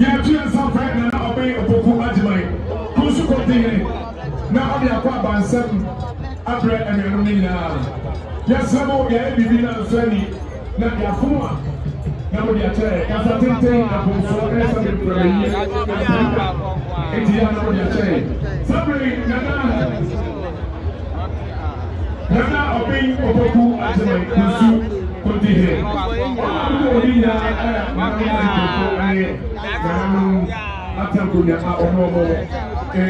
yɛatu yɛnsa frɛ nana ɔbɛyɛ opoku agyeman kuro so kɔntehene na ɔde akɔ abansɛm abrɛ anuanom no nyinaa yɛsrɛ mo yɛyɛ biribi no nso ani na yɛafom a na mode akyerɛ kasa tenten apomsoɔ ɛyɛ sɛ meprɛyie asɛmka enti yɛ na mode akyerɛ sabre nana nana ɔbɛyi opoku agyeman kuro so kɔntehene oníyà mako ìdòkò ayẹ n'anu atako ní a ọmọ ọmọ ẹ ẹ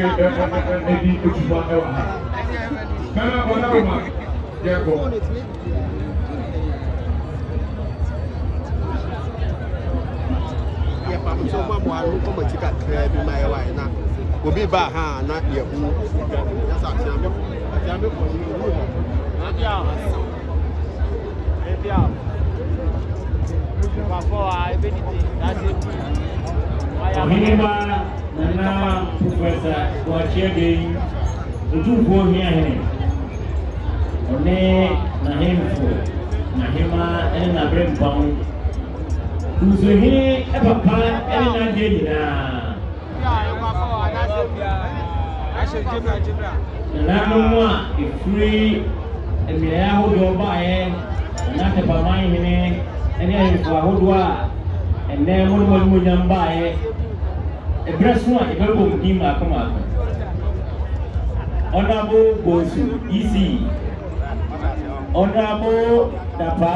ẹdi etuba ẹwà ha bẹẹni ọdọ ọba yẹ kọ. yɛ pam nso ɔmo amoa no ɔmo ti kakra bi ma yɛ wa yɛ na obi ba ha na yɛ hu ɔheneba nana profesa wɔakyeɛden ɔtumfoɔ hia hene ɔne n'ahemfo n'ahema ne n'aberempam nsuhene papa ne n'adeɛ nyinaa nananom a ɛfiri mmeaeɛ ahodoɔ baeɛ na tepaman hene ne ahemfo ahodoɔ a ɛnɛ mo ne mo ne mo nyam baeɛ ɛbrɛ so a ɛbɛbɔ mu din mako mako ɔnabo gosu isi ɔnabo dapa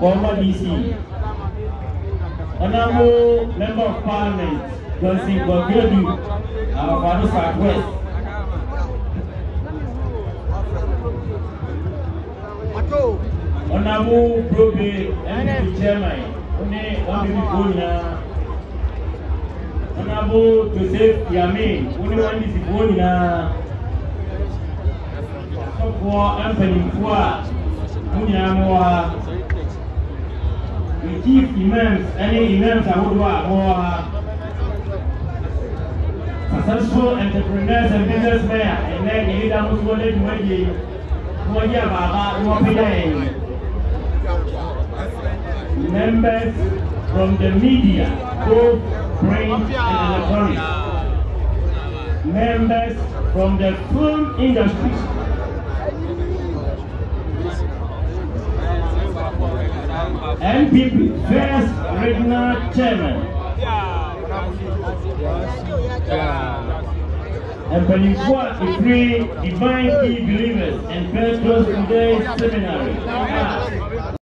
bɔnma disi ɔnabo member of parliament johnson gbɔgbɛdu awafado south west. ɔnabo brobe ɛni chairman ɔne ɔbɛbi fo nyinaa. Honorable Joseph Yame, oníwọ̀n ní ìsìnkú ònyìnà. Sọ́kùnwọ́ ẹ̀mpẹ̀lìmfó a múnyìnà mọ́ wa. The chief imams ẹni imams ahodoɔ a mọ́ wa. Successful entrepreneurs and businessmen a ẹ̀nẹ́ yẹn dá mọ́tò ní ẹ̀dùnmọ́ yìí. Wọ́n yẹ bàbá wọ́n pín náà yẹn. Members. from the media, both print and electronic, members from the film industry, NPP first regional chairman, and Panifua three Divine Key Believers and Pentecostal Day Seminary.